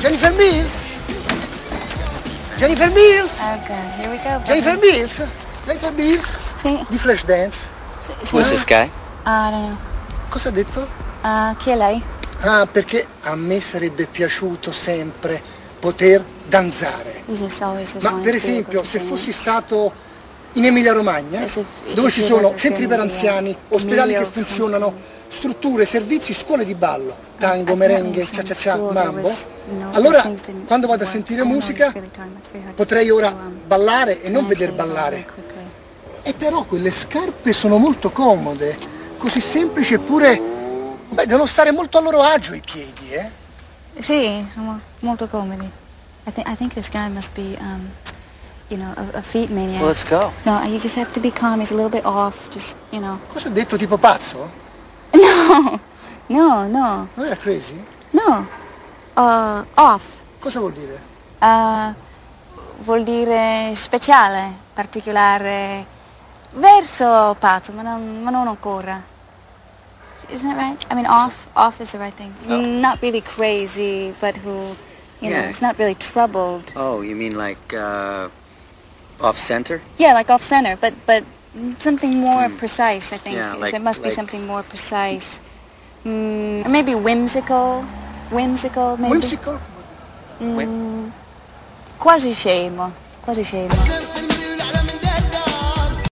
Jennifer Mills? Jennifer Mills? Okay, here we go. Jennifer Mills? Jennifer Mills? Sì. Di Flashdance? Sì, sì. Who's this guy? Ah, non no, no. Cosa ha detto? Uh, chi è lei? Ah, perché a me sarebbe piaciuto sempre poter danzare. Ma per esempio, se fossi stato in Emilia Romagna, As if- dove ci sono centri per anziani, ospedali che funzionano, strutture, servizi, scuole di ballo, tango, merengue, cia cia cia, mambo, allora quando vado a sentire musica potrei ora um, ballare e non veder ballare. E però quelle scarpe sono molto comode, così semplici eppure, beh, devono stare molto a loro agio i piedi, eh? Sì, sono molto comodi. I think I think this guy must be, um, you know, a, a feet maniac. Well, let's go. No, you just have to be calm. He's a little bit off. Just, you know. Cosa ha detto tipo pazzo? No, no, no, Non era crazy? no. Uh, off. Cosa vuol dire? Uh, vuol dire speciale, particolare, verso pazzo, ma non, ma non ancora. Isn't it right? I mean, off, off is the right thing. Not really crazy, but who, you know, Yeah. is not really troubled. Oh, you mean like uh, off center? Yeah, like off center, but but something more precise. I think. Yeah, like- there must be something more precise. Mm, or maybe whimsical, whimsical, maybe. Whimsical? Mm, quasi scemo, quasi scemo.